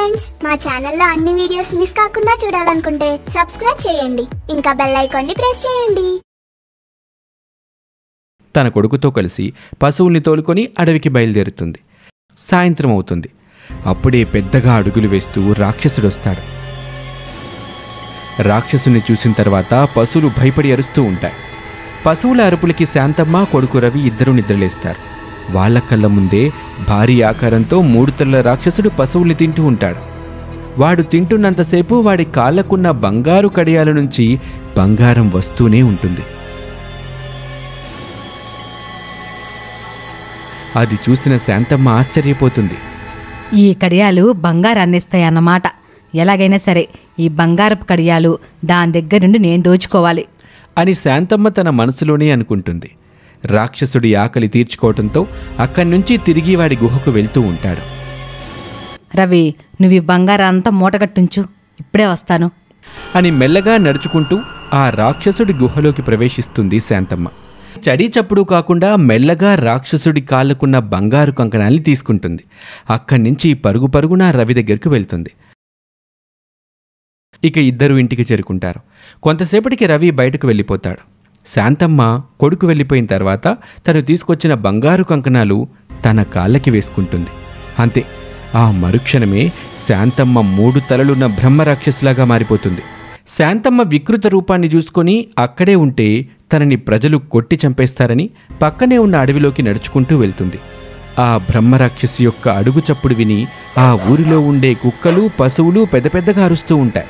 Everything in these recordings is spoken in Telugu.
ఫ్రెండ్స్ మా ఛానల్లో అన్ని వీడియోస్ మిస్ కాకుండా చూడాలనుకుంటే సబ్స్క్రైబ్ చేయండి. ఇంకా బెల్ ఐకాన్ని ప్రెస్ చేయండి. తన కొడుకుతో కలిసి పశువుల్ని తోలుకొని అడవికి బయలుదేరుతుంది. సాయంత్రం అవుతుంది. అప్పుడే పెద్దగా అడుగులు వేస్తూ రాక్షసుడు వస్తాడు రాక్షసుని చూసిన తర్వాత పశువులు భయపడి అరుస్తూ ఉంటాయి. పశువుల అరుపులకి శాంతమ్మ కొడుకు రవి ఇద్దరు నిద్రలేస్తారు. వాళ్ళ కళ్ళ ముందే భారీ ఆకారంతో మూడు తల్ల రాక్షసుడు పశువుల్ని తింటూ ఉంటాడు. వాడు తింటున్నంతసేపు వాడి కాళ్ళకున్న బంగారు కడియాల నుంచి బంగారం వస్తూనే ఉంటుంది. అది చూసిన శాంతమ్మ ఆశ్చర్యపోతుంది. ఈ కడియాలు బంగారాన్ని ఇస్తాయన్నమాట ఎలాగైనా సరే ఈ బంగారపు కడియాలు దాని దగ్గర నుండి నేను దోచుకోవాలి. అని శాంతమ్మ తన మనసులోనే అనుకుంటుంది. రాక్షసుడి ఆకలి తీర్చుకోవటంతో అక్కడి నుంచి తిరిగి వాడి గుహకు వెళ్తూ ఉంటాడు. రవి నువ్వు ఈ బంగారాంతా మూటగట్టుంచు. ఇప్పుడే వస్తాను. అని మెల్లగా నడుచుకుంటూ ఆ రాక్షసుడి గుహలోకి ప్రవేశిస్తుంది శాంతమ్మ. చడి చప్పుడు కాకుండా మెల్లగా రాక్షసుడి కాళ్ళకున్న బంగారు కంకణాల్ని తీసుకుంటుంది. అక్కడి నుంచి పరుగు పరుగున రవి దగ్గరికి వెళ్తుంది. ఇక ఇద్దరు ఇంటికి చేరుకుంటారు. కొంతసేపటికి రవి బయటకు వెళ్ళిపోతాడు. శాంతమ్మ కొడుకు వెళ్ళిపోయిన తర్వాత తను తీసుకొచ్చిన బంగారు కంకణాలు తన కాళ్ళకి వేసుకుంటుంది. అంతే ఆ మరుక్షణమే శాంతమ్మ మూడు తలలున్న బ్రహ్మరాక్షసులాగా మారిపోతుంది. శాంతమ్మ వికృత రూపాన్ని చూసుకొని అక్కడే ఉంటే తనని ప్రజలు కొట్టి చంపేస్తారని పక్కనే ఉన్న అడవిలోకి నడుచుకుంటూ వెళ్తుంది. ఆ బ్రహ్మరాక్షసి యొక్క అడుగు చప్పుడు విని ఆ ఊరిలో ఉండే కుక్కలు పశువులు పెద్ద పెద్దగా అరుస్తూ ఉంటాయి.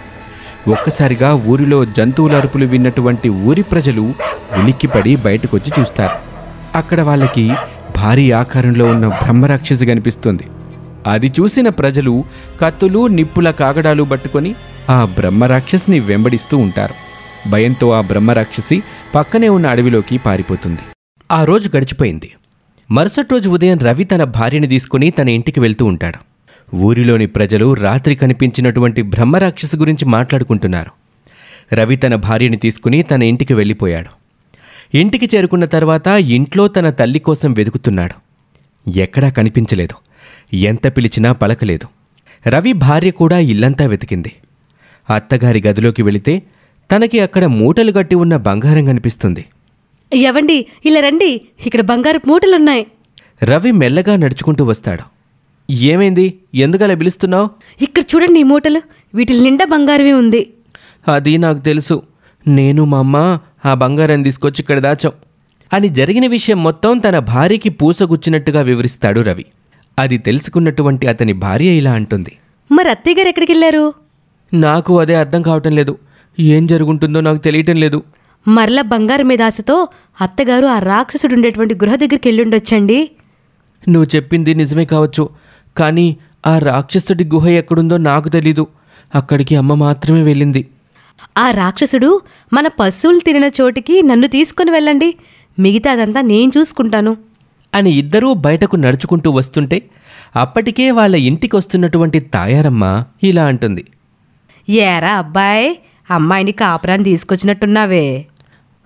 ఒక్కసారిగా ఊరిలో జంతువుల అరుపులు విన్నటువంటి ఊరి ప్రజలు ఉలిక్కిపడి బయటకొచ్చి చూస్తారు. అక్కడ వాళ్ళకి భారీ ఆకారంలో ఉన్న బ్రహ్మరాక్షసి కనిపిస్తుంది. అది చూసిన ప్రజలు కత్తులు నిప్పుల కాగడాలు పట్టుకొని ఆ బ్రహ్మరాక్షసిని వెంబడిస్తూ ఉంటారు. భయంతో ఆ బ్రహ్మరాక్షసి పక్కనే ఉన్న అడవిలోకి పారిపోతుంది. ఆ రోజు గడిచిపోయింది. మరుసటి రోజు ఉదయం రవి తన భార్యని తీసుకుని తన ఇంటికి వెళ్తూ ఉంటాడు. ఊరిలోని ప్రజలు రాత్రి కనిపించినటువంటి బ్రహ్మరాక్షసి గురించి మాట్లాడుకుంటున్నారు. రవి తన భార్యని తీసుకుని తన ఇంటికి వెళ్ళిపోయాడు. ఇంటికి చేరుకున్న తర్వాత ఇంట్లో తన తల్లి కోసం వెతుకుతున్నాడు. ఎక్కడా కనిపించలేదు. ఎంత పిలిచినా పలకలేదు. రవి భార్య కూడా ఇల్లంతా వెతికింది. అత్తగారి గదిలోకి వెళితే తనకి అక్కడ మూటలు కట్టి ఉన్న బంగారం కనిపిస్తుంది. ఎవండి ఇలా రండి. ఇక్కడ బంగారపు మూటలున్నాయి. రవి మెల్లగా నడుచుకుంటూ వస్తాడు. ఏమైంది? ఎందుకలా పిలుస్తున్నావు? ఇక్కడ చూడండి ఈ మూటలు. వీటి నిండా బంగారమే ఉంది. అది నాకు తెలుసు. నేను మా అమ్మ ఆ బంగారం తీసుకొచ్చి ఇక్కడ దాచాం. అని జరిగిన విషయం మొత్తం తన భార్యకి పూసగుచ్చినట్టుగా వివరిస్తాడు రవి. అది తెలుసుకున్నటువంటి అతని భార్య ఇలా అంటుంది. మరి అత్తయ్య గారు ఎక్కడికి వెళ్ళారు నాకు అదే అర్థం కావటం లేదు. ఏం జరుగుంటుందో నాకు తెలియటం లేదు. మరలా బంగారం మీద ఆశతో అత్తగారు ఆ రాక్షసుడు ఉండేటువంటి గృహ దగ్గరికి వెళ్ళుండొచ్చండి నువ్వు చెప్పింది నిజమే కావచ్చు. కానీ ఆ రాక్షసుడి గుహ ఎక్కడుందో నాకు తెలీదు. అక్కడికి అమ్మ మాత్రమే వెళ్ళింది. ఆ రాక్షసుడు మన పశువులు తిరిన చోటికి నన్ను తీసుకుని వెళ్ళండి. మిగతాదంతా నేను చూసుకుంటాను. అని ఇద్దరూ బయటకు నడుచుకుంటూ వస్తుంటే అప్పటికే వాళ్ళ ఇంటికి వస్తున్నటువంటి తాయారమ్మ ఇలా అంటుంది. ఏరా అబ్బాయి అమ్మాయిని కాపురాన్ని తీసుకొచ్చినట్టున్నావే.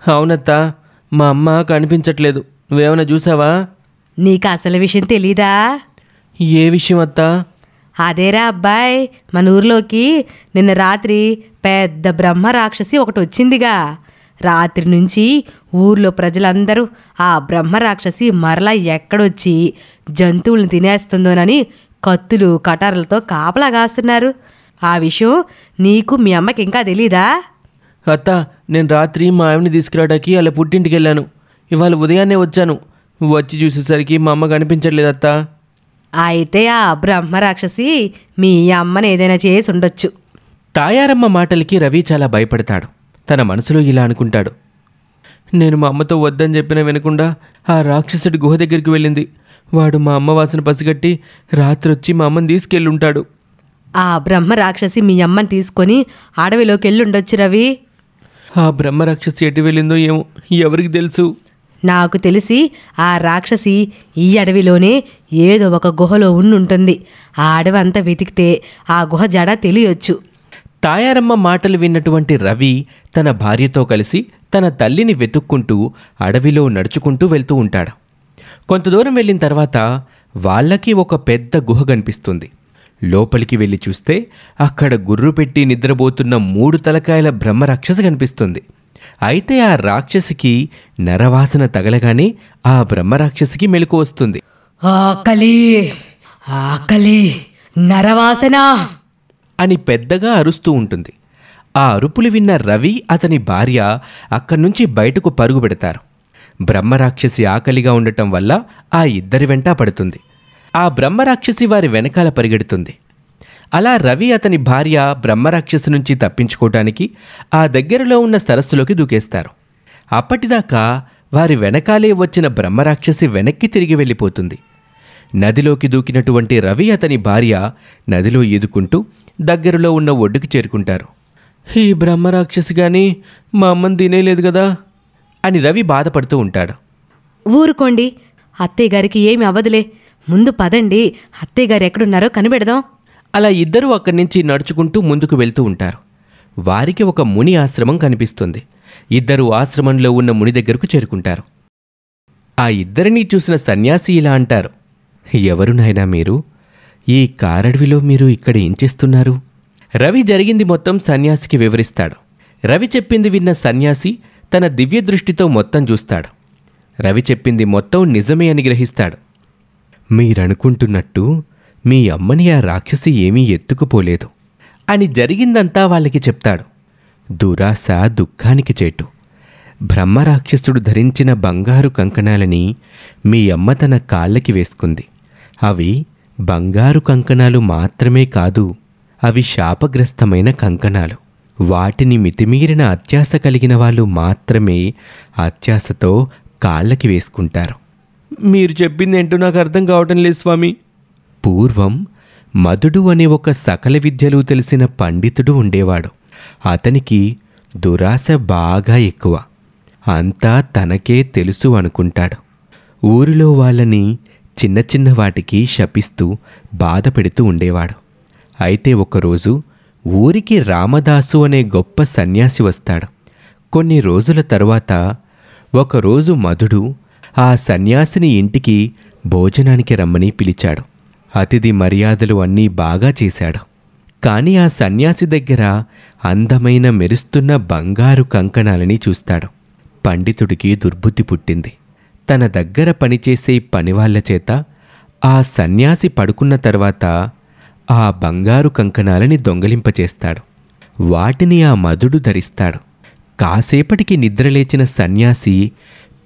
అవునత్తా మా అమ్మ కనిపించట్లేదు. నువ్వేమైనా చూసావా? నీకు అసలు విషయం తెలీదా? ఏ విషయం అత్తా? అదేరా అబ్బాయి మన ఊర్లోకి నిన్న రాత్రి పెద్ద బ్రహ్మ రాక్షసి ఒకటి వచ్చిందిగా. రాత్రి నుంచి ఊర్లో ప్రజలందరూ ఆ బ్రహ్మ రాక్షసి మరలా ఎక్కడొచ్చి జంతువులను తినేస్తుందోనని కత్తులు కటారులతో కాపలా కాస్తున్నారు. ఆ విషయం నీకు మీ అమ్మకి ఇంకా తెలీదా? అత్త నేను రాత్రి మా ఆవిడని తీసుకురావడానికి అలా పుట్టింటికి వెళ్ళాను. ఇవాళ ఉదయాన్నే వచ్చాను. వచ్చి చూసేసరికి మా అమ్మ కనిపించట్లేదు అత్తా అయితే ఆ బ్రహ్మ రాక్షసి మీ అమ్మని ఏదైనా చేసి ఉండొచ్చు తాయారమ్మ మాటలకి రవి చాలా భయపడతాడు. తన మనసులో ఇలా అనుకుంటాడు. నేను మా అమ్మతో వద్దని చెప్పినా వినకుండా ఆ రాక్షసుడి గుహ దగ్గరికి వెళ్ళింది. వాడు మా అమ్మ వాసన పసిగట్టి రాత్రి వచ్చి మా అమ్మని తీసుకెళ్ళుంటాడు. ఆ బ్రహ్మ రాక్షసి మీ అమ్మని తీసుకొని అడవిలోకి వెళ్ళుండొచ్చు రవి. ఆ బ్రహ్మ రాక్షసి ఎటు వెళ్ళిందో ఏమో ఎవరికి తెలుసు. నాకు తెలిసి ఆ రాక్షసి ఈ అడవిలోనే ఏదో ఒక గుహలో ఉండుంటుంది. ఆ అడవి అంతా వెతికితే ఆ గుహ జడ తెలియొచ్చు. తాయారమ్మ మాటలు విన్నటువంటి రవి తన భార్యతో కలిసి తన తల్లిని వెతుక్కుంటూ అడవిలో నడుచుకుంటూ వెళ్తూ ఉంటాడు. కొంత దూరం వెళ్ళిన తర్వాత వాళ్ళకి ఒక పెద్ద గుహ కనిపిస్తుంది. లోపలికి వెళ్ళి చూస్తే అక్కడ గుర్రు పెట్టి నిద్రపోతున్న మూడు తలకాయల బ్రహ్మరాక్షసి కనిపిస్తుంది. అయితే ఆ రాక్షసికి నరవాసన తగలగానే ఆ బ్రహ్మ రాక్షసికి మెలకు వస్తుంది. ఆకలి ఆకలి నరవాసన! అని పెద్దగా అరుస్తూ ఉంటుంది. ఆ అరుపులు విన్న రవి అతని భార్య అక్కడి నుంచి బయటకు పరుగు పెడతారు. బ్రహ్మరాక్షసి ఆకలిగా ఉండటం వల్ల ఆ ఇద్దరి వెంట పడుతుంది. ఆ బ్రహ్మరాక్షసి వారి వెనకాల పరిగెడుతుంది. అలా రవి అతని భార్య బ్రహ్మరాక్షసు నుంచి తప్పించుకోవటానికి ఆ దగ్గరలో ఉన్న సరస్సులోకి దూకేస్తారు. అప్పటిదాకా వారి వెనకాలే వచ్చిన బ్రహ్మరాక్షసి వెనక్కి తిరిగి వెళ్ళిపోతుంది. నదిలోకి దూకినటువంటి రవి అతని భార్య నదిలో ఈదుకుంటూ దగ్గరలో ఉన్న ఒడ్డుకి చేరుకుంటారు. ఈ బ్రహ్మరాక్షసి కానీ మా అమ్మని తినేలేదు కదా? అని రవి బాధపడుతూ ఉంటాడు. ఊరుకోండి అత్తయ్య గారికి ఏమి అవ్వదులే. ముందు పదండి. అత్తయ్య గారు ఎక్కడున్నారో కనిపెడదాం. అలా ఇద్దరూ అక్కడి నుంచి నడుచుకుంటూ ముందుకు వెళ్తూ ఉంటారు. వారికి ఒక ముని ఆశ్రమం కనిపిస్తుంది. ఇద్దరు ఆశ్రమంలో ఉన్న ముని దగ్గరకు చేరుకుంటారు. ఆ ఇద్దరినీ చూసిన సన్యాసి ఇలా అంటారు ఎవరు నాయనా మీరు? ఈ కారడవిలో మీరు ఇక్కడ ఏం చేస్తున్నారు? రవి జరిగింది మొత్తం సన్యాసికి వివరిస్తాడు. రవి చెప్పింది విన్న సన్యాసి తన దివ్య దృష్టితో మొత్తం చూస్తాడు. రవి చెప్పింది మొత్తం నిజమే అని గ్రహిస్తాడు. మీరనుకుంటున్నట్టు మీ అమ్మని ఆ రాక్షసి ఏమీ ఎత్తుకుపోలేదు. అని జరిగిందంతా వాళ్ళకి చెప్తాడు. దురాశ దుఃఖానికి చేటు. బ్రహ్మరాక్షసుడు ధరించిన బంగారు కంకణాలని మీ అమ్మ తన కాళ్ళకి వేసుకుంది. అవి బంగారు కంకణాలు మాత్రమే కాదు అవి శాపగ్రస్తమైన కంకణాలు. వాటిని మితిమీరిన అత్యాశ కలిగిన వాళ్ళు మాత్రమే అత్యాశతో కాళ్ళకి వేసుకుంటారు. మీరు చెప్పింది ఏంటో నాకు అర్థం కావటం లేదు స్వామి. పూర్వం మధుడు అనే ఒక సకల విద్యలు తెలిసిన పండితుడు ఉండేవాడు. అతనికి దురాశ బాగా ఎక్కువ. అంతా తనకే తెలుసు అనుకుంటాడు. ఊరిలో వాళ్ళని చిన్న చిన్న వాటికి శపిస్తూ బాధ పెడుతూ ఉండేవాడు. అయితే ఒకరోజు ఊరికి రామదాసు అనే గొప్ప సన్యాసి వస్తాడు. కొన్ని రోజుల తరువాత ఒకరోజు మధుడు ఆ సన్యాసిని ఇంటికి భోజనానికి రమ్మని పిలిచాడు. అతిథి మర్యాదలు అన్నీ బాగా చేశాడు. కానీ ఆ సన్యాసి దగ్గర అందమైన మెరుస్తున్న బంగారు కంకణాలని చూస్తాడు. పండితుడికి దుర్బుద్ధి పుట్టింది. తన దగ్గర పనిచేసే పనివాళ్ళ చేత ఆ సన్యాసి పడుకున్న తర్వాత ఆ బంగారు కంకణాలని దొంగలింపచేస్తాడు. వాటిని ఆ మధుడు ధరిస్తాడు. కాసేపటికి నిద్రలేచిన సన్యాసి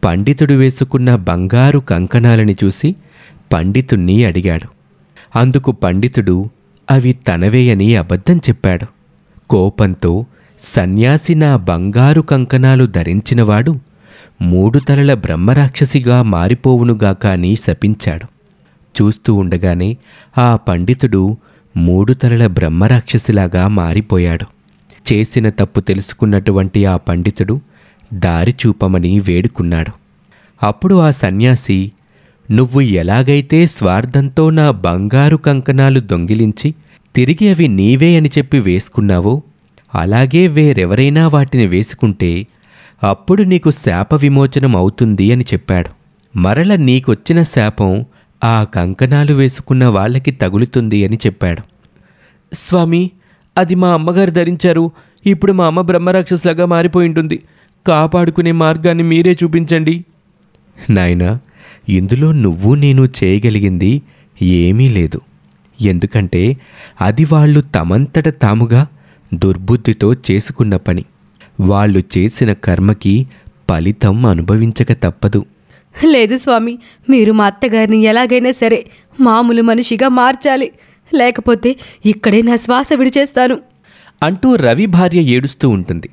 పండితుడు వేసుకున్న బంగారు కంకణాలని చూసి పండితుణ్ణి అడిగాడు. అందుకు పండితుడు అవి తనవే అని అబద్ధం చెప్పాడు. కోపంతో సన్యాసి నా బంగారు కంకణాలు ధరించినవాడు మూడు తలల బ్రహ్మరాక్షసిగా మారిపోవునుగాక అని శపించాడు. చూస్తూ ఉండగానే ఆ పండితుడు మూడు తలల బ్రహ్మరాక్షసిలాగా మారిపోయాడు. చేసిన తప్పు తెలుసుకున్నటువంటి ఆ పండితుడు దారి చూపమని వేడుకున్నాడు. అప్పుడు ఆ సన్యాసి నువ్వు ఎలాగైతే స్వార్థంతో నా బంగారు కంకణాలు దొంగిలించి తిరిగి అవి నీవే అని చెప్పి వేసుకున్నావో అలాగే వేరెవరైనా వాటిని వేసుకుంటే అప్పుడు నీకు శాప విమోచనం అవుతుంది అని చెప్పాడు. మరల నీకొచ్చిన శాపం ఆ కంకణాలు వేసుకున్న వాళ్ళకి తగులుతుంది అని చెప్పాడు. స్వామి అది మా అమ్మగారు ధరించారు. ఇప్పుడు మా అమ్మ బ్రహ్మరాక్షసులాగా మారిపోయి ఉంటుంది. కాపాడుకునే మార్గాన్ని మీరే చూపించండి. నాయనా ఇందులో నువ్వు నేను చేయగలిగింది ఏమీ లేదు. ఎందుకంటే అది వాళ్ళు తమంతట తాముగా దుర్బుద్ధితో చేసుకున్న పని. వాళ్ళు చేసిన కర్మకి ఫలితం అనుభవించక తప్పదు. లేదు స్వామి మీరు మా అత్తగారిని ఎలాగైనా సరే మామూలు మనిషిగా మార్చాలి. లేకపోతే ఇక్కడే నా శ్వాస విడిచేస్తాను. అంటూ రవి భార్య ఏడుస్తూ ఉంటుంది.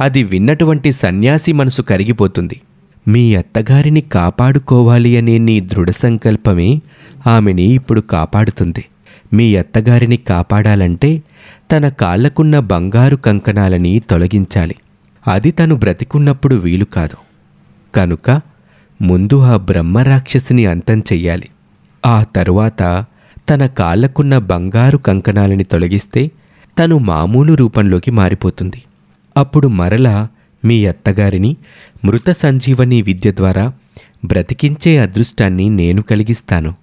అది విన్నటువంటి సన్యాసి మనసు కరిగిపోతుంది. మీ అత్తగారిని కాపాడుకోవాలి అనే నీ దృఢ సంకల్పమే ఆమెని ఇప్పుడు కాపాడుతుంది. మీ అత్తగారిని కాపాడాలంటే తన కాళ్ళకున్న బంగారు కంకణాలని తొలగించాలి. అది తను బ్రతికున్నప్పుడు వీలు కాదు. కనుక ముందు ఆ బ్రహ్మరాక్షసిని అంతం చెయ్యాలి. ఆ తరువాత తన కాళ్ళకున్న బంగారు కంకణాలని తొలగిస్తే తను మామూలు రూపంలోకి మారిపోతుంది. అప్పుడు మరలా మీ అత్తగారిని మృత సంజీవని విద్య ద్వారా బ్రతికించే అదృష్టాన్ని నేను కలిగిస్తాను.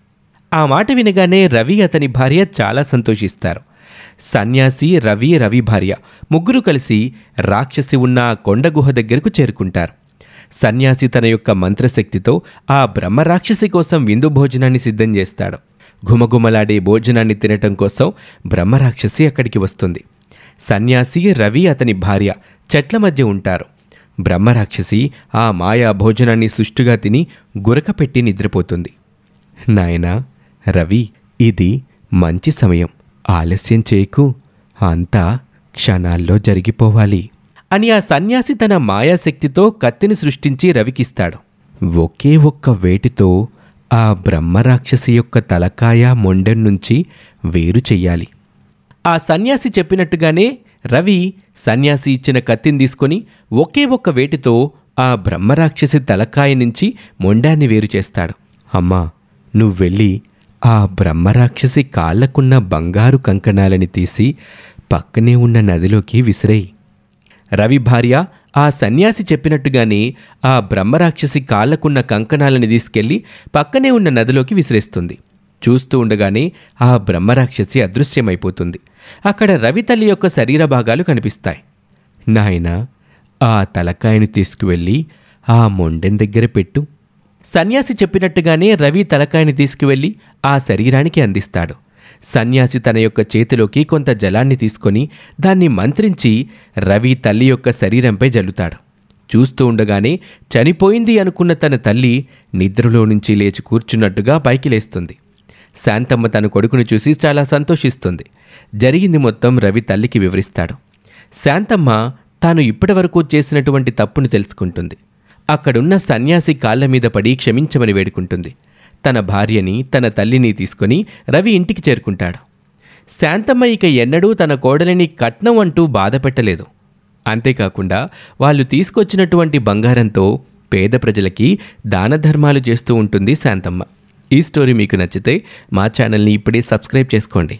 ఆ మాట వినగానే రవి అతని భార్య చాలా సంతోషిస్తారు. సన్యాసి రవి రవి భార్య ముగ్గురు కలిసి రాక్షసి ఉన్న కొండ గుహ దగ్గరకు చేరుకుంటారు. సన్యాసి తన యొక్క మంత్రశక్తితో ఆ బ్రహ్మ రాక్షసి కోసం విందు భోజనాన్ని సిద్ధం చేస్తాడు. ఘుమఘుమలాడే భోజనాన్ని తినటం కోసం బ్రహ్మరాక్షసి అక్కడికి వస్తుంది. సన్యాసి రవి అతని భార్య చెట్ల మధ్య ఉంటారు. బ్రహ్మరాక్షసి ఆ మాయా భోజనాన్ని సుష్టుగా తిని గురకపెట్టి నిద్రపోతుంది. నాయనా రవి ఇది మంచి సమయం. ఆలస్యం చేయకు. అంతా క్షణాల్లో జరిగిపోవాలి. అని ఆ సన్యాసి తన మాయాశక్తితో కత్తిని సృష్టించి రవికిస్తాడు. ఒకే ఒక్క వేటితో ఆ బ్రహ్మరాక్షసి యొక్క తలకాయ మొండెం నుంచి వేరు చెయ్యాలి. ఆ సన్యాసి చెప్పినట్టుగానే రవి సన్యాసి ఇచ్చిన కత్తిని తీసుకొని ఒకే ఒక్క వేటితో ఆ బ్రహ్మరాక్షసి తలకాయ నుంచి మొండాన్ని వేరు చేస్తాడు. అమ్మా నువ్వు వెళ్ళి ఆ బ్రహ్మరాక్షసి కాళ్ళకున్న బంగారు కంకణాలని తీసి పక్కనే ఉన్న నదిలోకి విసిరేయి. రవి భార్య ఆ సన్యాసి చెప్పినట్టుగానే ఆ బ్రహ్మరాక్షసి కాళ్ళకున్న కంకణాలని తీసుకెళ్ళి పక్కనే ఉన్న నదిలోకి విసిరేస్తుంది. చూస్తూ ఉండగానే ఆ బ్రహ్మరాక్షసి అదృశ్యమైపోతుంది. అక్కడ రవి తల్లి యొక్క శరీర భాగాలు కనిపిస్తాయి. నాయనా ఆ తలకాయను తీసుకువెళ్ళి ఆ మొండెం దగ్గర పెట్టు. సన్యాసి చెప్పినట్టుగానే రవి తలకాయని తీసుకువెళ్ళి ఆ శరీరానికి అందిస్తాడు. సన్యాసి తన యొక్క చేతిలోకి కొంత జలాన్ని తీసుకొని దాన్ని మంత్రించి రవి తల్లి యొక్క శరీరంపై జల్లుతాడు. చూస్తూ ఉండగానే చనిపోయింది అనుకున్న తన తల్లి నిద్రలో నుంచి లేచి కూర్చున్నట్టుగా పైకి లేస్తుంది. శాంతమ్మ తన కొడుకును చూసి చాలా సంతోషిస్తుంది. జరిగింది మొత్తం రవి తల్లికి వివరిస్తాడు. శాంతమ్మ తాను ఇప్పటివరకు చేసినటువంటి తప్పును తెలుసుకుంటుంది. అక్కడున్న సన్యాసి కాళ్ళ మీద పడి క్షమించమని వేడుకుంటుంది. తన భార్యని తన తల్లిని తీసుకొని రవి ఇంటికి చేరుకుంటాడు. శాంతమ్మ ఇక ఎన్నడూ తన కోడలిని కట్నం అంటూ బాధపెట్టలేదు. అంతేకాకుండా వాళ్ళు తీసుకొచ్చినటువంటి బంగారంతో పేద ప్రజలకి దానధర్మాలు చేస్తూ ఉంటుంది శాంతమ్మ. ఈ స్టోరీ మీకు నచ్చితే మా ఛానల్ని ఇప్పుడే సబ్స్క్రైబ్ చేసుకోండి.